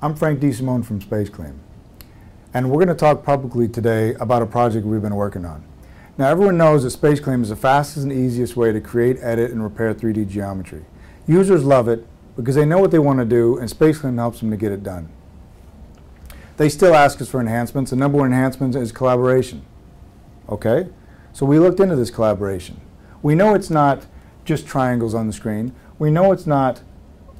I'm Frank DeSimone from SpaceClaim, and we're going to talk publicly today about a project we've been working on. Now, everyone knows that SpaceClaim is the fastest and easiest way to create, edit, and repair 3D geometry. Users love it because they know what they want to do, and SpaceClaim helps them to get it done. They still ask us for enhancements. The number one enhancement is collaboration. Okay? So we looked into this collaboration. We know it's not just triangles on the screen. We know it's not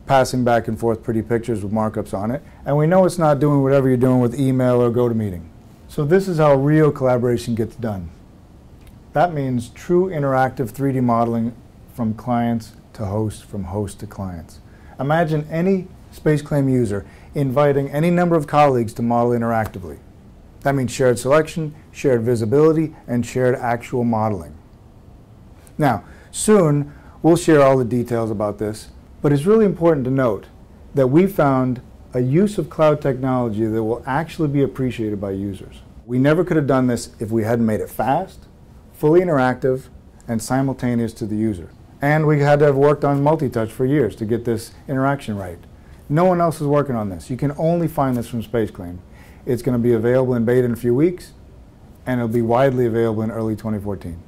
passing back and forth pretty pictures with markups on it. And we know it's not doing whatever you're doing with email or GoToMeeting. So this is how real collaboration gets done. That means true interactive 3D modeling from clients to host, from host to clients. Imagine any SpaceClaim user inviting any number of colleagues to model interactively. That means shared selection, shared visibility, and shared actual modeling. Now, soon we'll share all the details about this, but it's really important to note that we found a use of cloud technology that will actually be appreciated by users. We never could have done this if we hadn't made it fast, fully interactive, and simultaneous to the user. And we had to have worked on multi-touch for years to get this interaction right. No one else is working on this. You can only find this from SpaceClaim. It's going to be available in beta in a few weeks, and it'll be widely available in early 2014.